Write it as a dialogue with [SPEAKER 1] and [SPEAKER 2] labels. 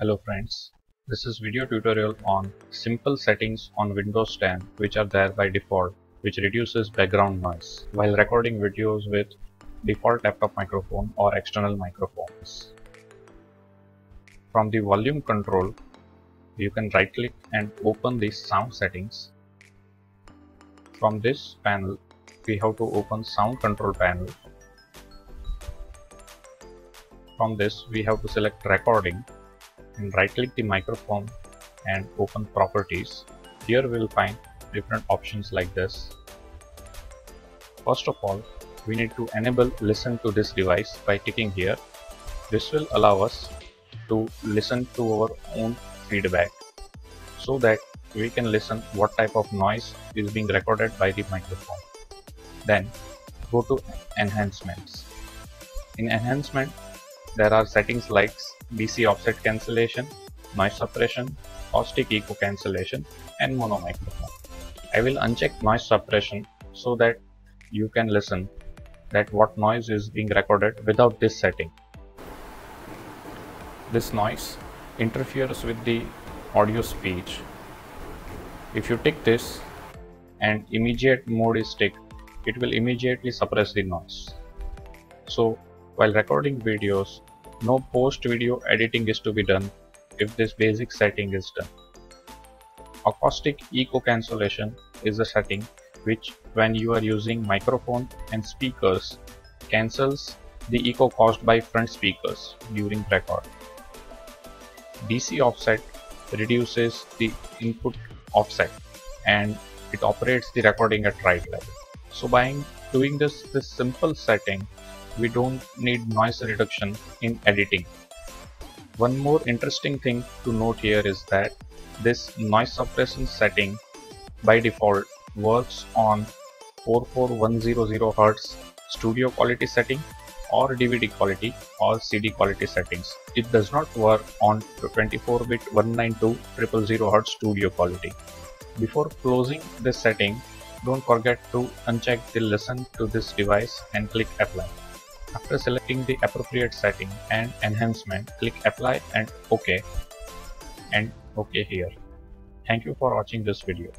[SPEAKER 1] Hello friends, this is video tutorial on simple settings on Windows 10 which are there by default which reduces background noise while recording videos with default laptop microphone or external microphones. From the volume control, you can right click and open the sound settings. From this panel, we have to open sound control panel. From this, we have to select recording and right click the microphone and open properties. Here we will find different options like this. First of all, we need to enable listen to this device by clicking here. This will allow us to listen to our own feedback so that we can listen what type of noise is being recorded by the microphone. Then go to enhancements. In enhancement, there are settings like DC offset cancellation, noise suppression, acoustic echo cancellation and mono microphone. I will uncheck noise suppression so that you can listen that what noise is being recorded without this setting. This noise interferes with the audio speech. If you tick this and immediate mode is ticked, it will immediately suppress the noise. So while recording videos, no post video editing is to be done if this basic setting is done. Acoustic echo cancellation is a setting which when you are using microphone and speakers cancels the echo caused by front speakers during record. DC offset reduces the input offset and it operates the recording at right level. So by doing this this simple setting we don't need noise reduction in editing. One more interesting thing to note here is that this noise suppression setting by default works on 44100 Hz studio quality setting or DVD quality or CD quality settings. It does not work on 24-bit 192 Hz studio quality. Before closing this setting, don't forget to uncheck the listen to this device and click apply. After selecting the appropriate setting and enhancement, click apply and OK and OK here. Thank you for watching this video.